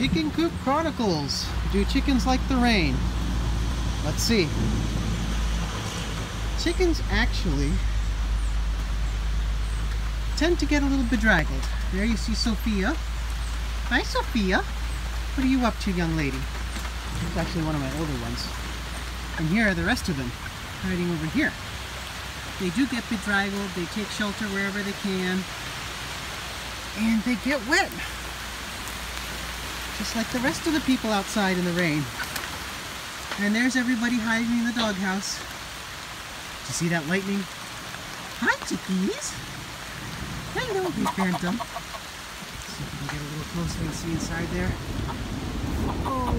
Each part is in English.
Chicken Coop Chronicles. Do chickens like the rain? Let's see. Chickens actually tend to get a little bedraggled. There you see Sophia. Hi Sophia. What are you up to, young lady? It's actually one of my older ones. And here are the rest of them, hiding over here. They do get bedraggled, they take shelter wherever they can, and they get wet. Just like the rest of the people outside in the rain. And there's everybody hiding in the doghouse. Did you see that lightning? Hi, chickies. Hello, big phantom. See if we can get a little closer and see inside there. Oh,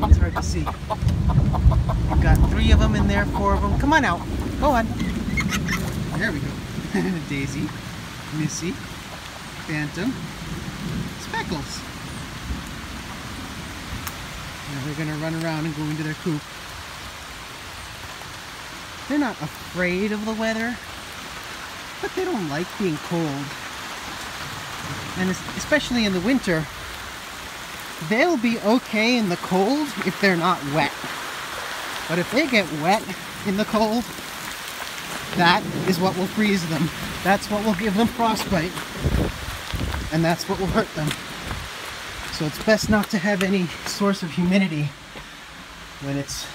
uh, it's hard to see. We've got three of them in there, four of them. Come on out. Go on. There we go. Daisy, Missy, Phantom, Now they're gonna run around and go into their coop. They're not afraid of the weather, but they don't like being cold. And especially in the winter, they'll be okay in the cold if they're not wet. But if they get wet in the cold, that is what will freeze them. That's what will give them frostbite. And that's what will hurt them. So it's best not to have any source of humidity when it's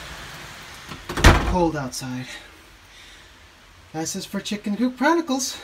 cold outside. This is for Chicken Coop Chronicles.